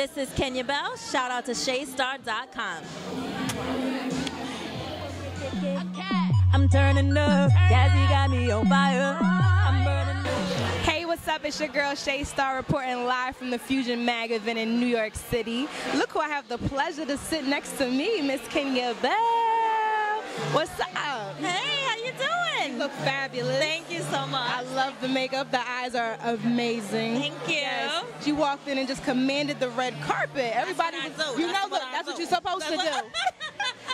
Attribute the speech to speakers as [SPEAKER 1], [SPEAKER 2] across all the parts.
[SPEAKER 1] This is Kenya Bell. Shout out to ShayStar.com. I'm turning up. Jazze got me on fire. I'm burning up.
[SPEAKER 2] Hey, what's up? It's your girl Shay Star reporting live from the Fuzion Mag event in New York City. Look who I have the pleasure to sit next to me, Miss Kenya Bell. What's up?
[SPEAKER 1] Hey, how you doing?
[SPEAKER 2] You look fabulous.
[SPEAKER 1] Thank you so much.
[SPEAKER 2] I love the makeup. The eyes are amazing.
[SPEAKER 1] Thank you.
[SPEAKER 2] Yes. She walked in and just commanded the red carpet. Everybody, was, you
[SPEAKER 1] That's
[SPEAKER 2] know,
[SPEAKER 1] what
[SPEAKER 2] look, that's what you're supposed to do.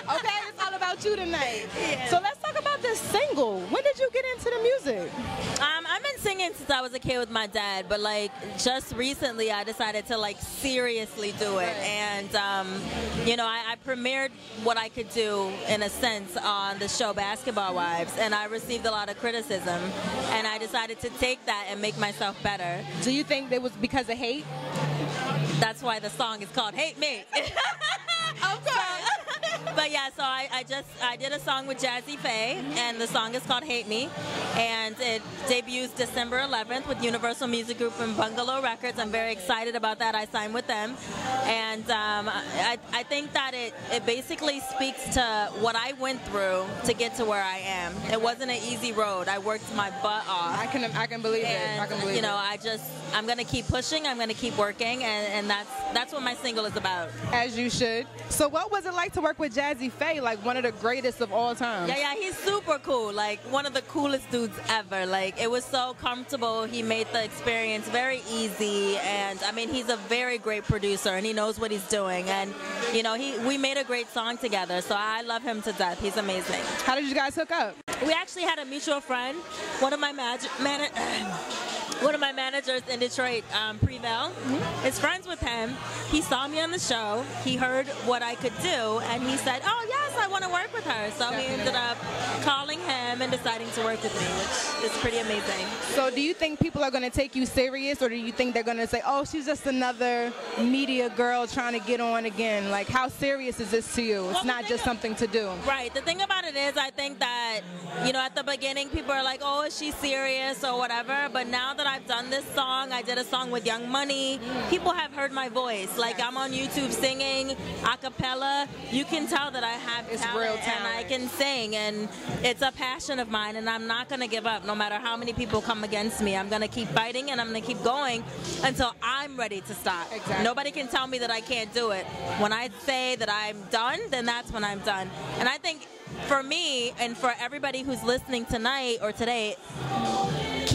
[SPEAKER 2] Okay, it's all about you tonight.
[SPEAKER 1] Yeah.
[SPEAKER 2] So let's talk about this single. When did you get into the music?
[SPEAKER 1] Um, been singing since I was a kid with my dad, but like just recently I decided to like seriously do it. And um, you know, I, I premiered what I could do in a sense on the show Basketball Wives, and I received a lot of criticism. And I decided to take that and make myself better.
[SPEAKER 2] Do you think it was because of hate?
[SPEAKER 1] That's why the song is called Hate Me.
[SPEAKER 2] Of course.
[SPEAKER 1] but yeah, so I, I just I did a song with Jazze Pha, and the song is called "Hate Me," and it debuts December 11th with Universal Music Group and Bungalo Records. I'm very excited about that. I signed with them, and um, I, I think that it it basically speaks to what I went through to get to where I am. It wasn't an easy road. I worked my butt off.
[SPEAKER 2] I can I can believe it. I can
[SPEAKER 1] And
[SPEAKER 2] believe
[SPEAKER 1] you know,
[SPEAKER 2] it.
[SPEAKER 1] I just I'm gonna keep pushing. I'm gonna keep working, and, and that's that's what my single is about.
[SPEAKER 2] As you should. So what was it like to work with Jazze Pha, like one of the greatest of all time?
[SPEAKER 1] Yeah, yeah, he's super cool. Like one of the coolest dudes ever. Like it was so comfortable. He made the experience very easy, and I mean, he's a very great producer, and he knows what he's doing. And you know, he we made a great song together. So I love him to death. He's amazing.
[SPEAKER 2] How did you guys hook up?
[SPEAKER 1] We actually had a mutual friend, one of my mag- man- one of my managers in Detroit, um, Preval, is friends with him. He saw me on the show. He heard what I could do, and he said, "Oh yes, I want to work with her." So he ended up calling him and deciding to work with me, which is pretty amazing.
[SPEAKER 2] So do you think people are going to take you serious, or do you think they're going to say, "Oh, she's just another media girl trying to get on again"? Like, how serious is this to you? It's
[SPEAKER 1] Well,
[SPEAKER 2] not just something to do.
[SPEAKER 1] Right. The thing about it is, I think that, you know, at the beginning, people are like, oh, is she serious or whatever. But now that I've done this song, I did a song with Young Money, people have heard my voice. Like, I'm on YouTube singing a cappella. You can tell that I have
[SPEAKER 2] It's
[SPEAKER 1] talent,
[SPEAKER 2] real
[SPEAKER 1] and I can sing. And it's a passion of mine, and I'm not going to give up no matter how many people come against me. I'm going to keep fighting, and I'm going to keep going until I'm ready to stop.
[SPEAKER 2] Exactly.
[SPEAKER 1] Nobody can tell me that I can't do it. When I say that I'm done, then that's when I'm done. And I think for me and for everybody who's listening tonight or today,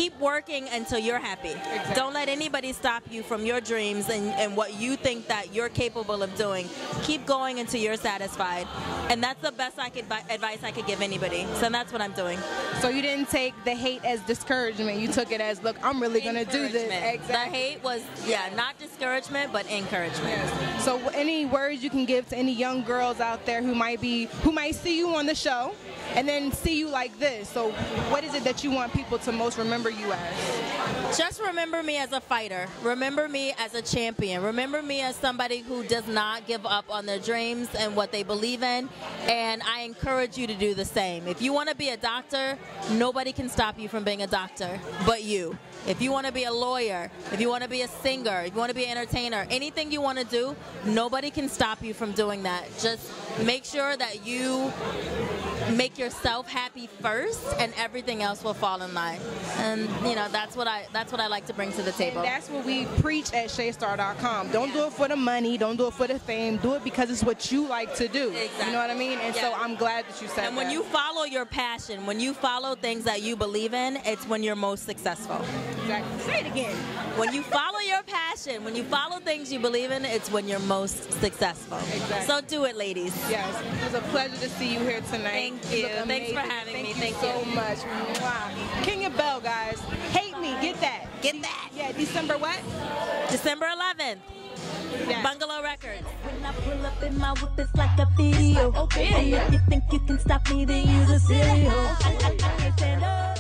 [SPEAKER 1] keep working until you're happy. Don't let anybody stop you from your dreams and, and what you think that you're capable of doing. Keep going until you're satisfied. And that's the best I could advice I could give anybody. So that's what I'm doing.
[SPEAKER 2] So you didn't take the hate as discouragement. You took it as, "Look, I'm really going to do this."
[SPEAKER 1] Encouragement. The hate was yeah, not discouragement, but encouragement.
[SPEAKER 2] So any words you can give to any young girls out there who might be who might see you on the show and then see you like this. So what is it that you want people to most remember you as?
[SPEAKER 1] Just remember me as a fighter. Remember me as a champion. Remember me as somebody who does not give up on their dreams and what they believe in. And I encourage you to do the same. If you want to be a doctor, nobody can stop you from being a doctor but you. If you want to be a lawyer, if you want to be a singer, if you want to be an entertainer, anything you want to do, nobody can stop you from doing that. Just make sure that you make yourself happy first and everything else will fall in line. And you know, that's what I that's what I like to bring to the table.
[SPEAKER 2] That's what we preach at ShayStar.com. Don't do it for the money. Don't do it for the fame. Do it because it's what you like to do.
[SPEAKER 1] Exactly.
[SPEAKER 2] You know what I mean? And so I'm glad that you said that.
[SPEAKER 1] And when
[SPEAKER 2] that.
[SPEAKER 1] you follow your passion, when you follow things that you believe in, it's when you're most successful.
[SPEAKER 2] Exactly. Say it again.
[SPEAKER 1] When you follow your passion, when you follow things you believe in, it's when you're most successful.
[SPEAKER 2] Exactly.
[SPEAKER 1] So do it, ladies.
[SPEAKER 2] Yes, it was a pleasure to see you here tonight.
[SPEAKER 1] Thank
[SPEAKER 2] You
[SPEAKER 1] you.
[SPEAKER 2] look
[SPEAKER 1] Thanks for having
[SPEAKER 2] Thank
[SPEAKER 1] me. Thank you
[SPEAKER 2] so
[SPEAKER 1] you.
[SPEAKER 2] much. Mwah. Kenya Bell, guys. Hate me. Get that.
[SPEAKER 1] Get that.
[SPEAKER 2] Yeah, December what?
[SPEAKER 1] December 11th,
[SPEAKER 2] Yeah.
[SPEAKER 1] Bungalo Records.
[SPEAKER 3] When I pull up in my whip, it's like a video. And if you think you can stop me, then use a serial. I, I, I can't stand up.